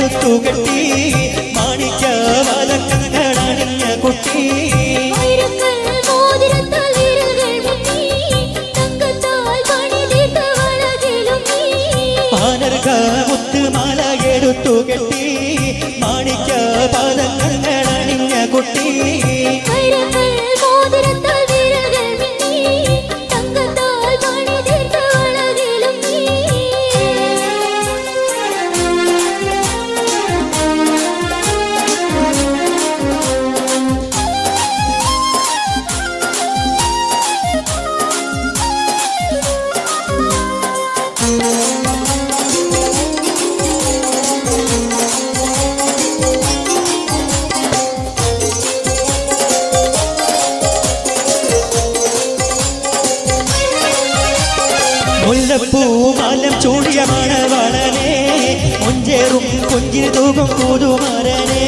എടുത്തു കെട്ടി. മാണിക്ക വലക്കങ്ങളണിഞ്ഞ കുട്ടി മുത്തുമാല എടുത്തു കെട്ടി മാണിക്ക പാദങ്ങളണിഞ്ഞ കുട്ടി. മുല്ലപ്പൂ മാലം ചൂടിയ മണവളനെ മുഞ്ചേറും കുഞ്ചിൽ തൂകും പുതുമരനെ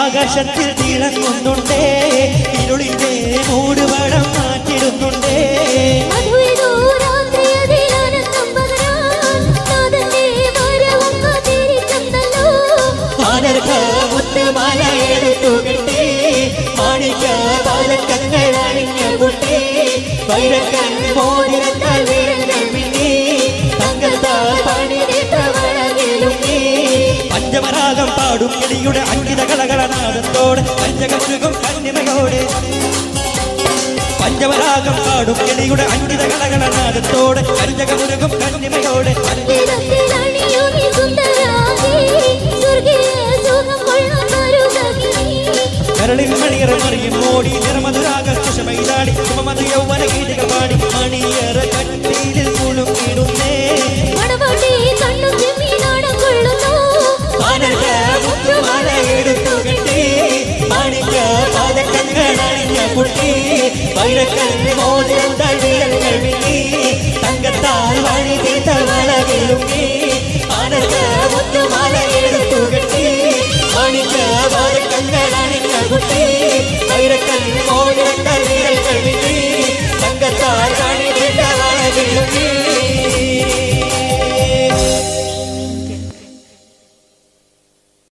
ആകാശത്തിൽ തിളങ്ങുന്നുണ്ടേ ഇരുളിന്റെ മൂടുപടം മാറ്റിടുന്നുണ്ടേ. മുത്തുമാല എടുത്തു കെട്ടി മാണിക്ക പാലക്കങ്ങൾ അണിഞ്ഞ കുട്ടി. വൈരക്കൻ മോതിരത്താൽ പഞ്ചമരാഗം പാടും കിളിയുടെ അങ്കിത കളകളനാദത്തോടെ പഞ്ചകമുരുകും കന്നിമയോടെ പഞ്ചവരാഗം പാടും കിളിയുടെ അങ്കിത കളകളനാദത്തോടെ കൊള്ളാൻ വരുതകി. കരളിൽ മണിയറ മറിയും മോടി നിറമധുരാകർഷമൈതാടി സുമമധു യൗവന ഗീതികൾ പാടി മണിയറ കട്ടിലിൽ தலை மோதிரம் தழியல் நழுவி தங்கத்தால் வழிவிட்ட மலரிலும் நீ அனக ஒத்து மலையில் துகட்டி அணிக்க வழக்கங்கள் அணிக்க குட்டி வைரக்கல் மோதிரம் தழியல் நழுவி தங்கத்தால் வழிவிட்ட மலரிலும் நீ